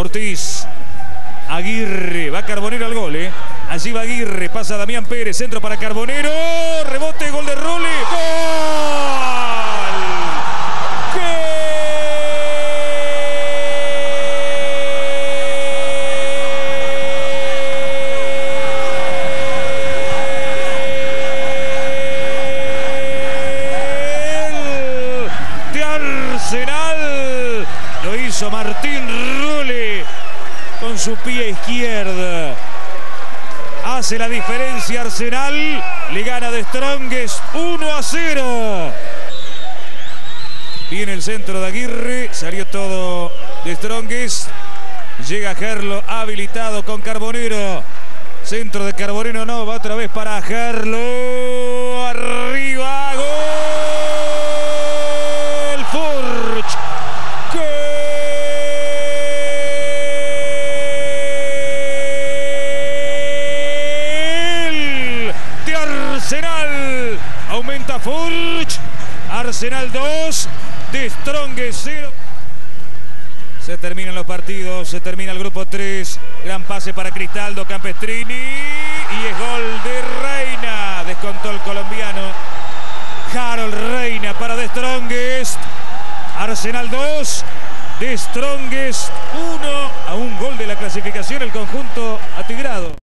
Ortiz. Aguirre. Va Carbonero al gol, ¿eh? Allí va Aguirre. Pasa Damián Pérez. Centro para Carbonero. Rebote. Gol de Role. ¡Gol! de Arsenal. Lo hizo Martín su pie izquierdo. Hace la diferencia Arsenal. Le gana de Stronges 1 a 0. Viene el centro de Aguirre. Salió todo de Stronges. Llega Gerlo habilitado con Carbonero. Centro de Carbonero no, va otra vez para Gerlo. Furch. Arsenal 2. De Strong 0. Se terminan los partidos, se termina el grupo 3. Gran pase para Cristaldo Campestrini. Y es gol de Reina. Descontó el colombiano. Harold Reina para The Strongest. Arsenal 2. The Strongest 1. A un gol de la clasificación el conjunto atigrado.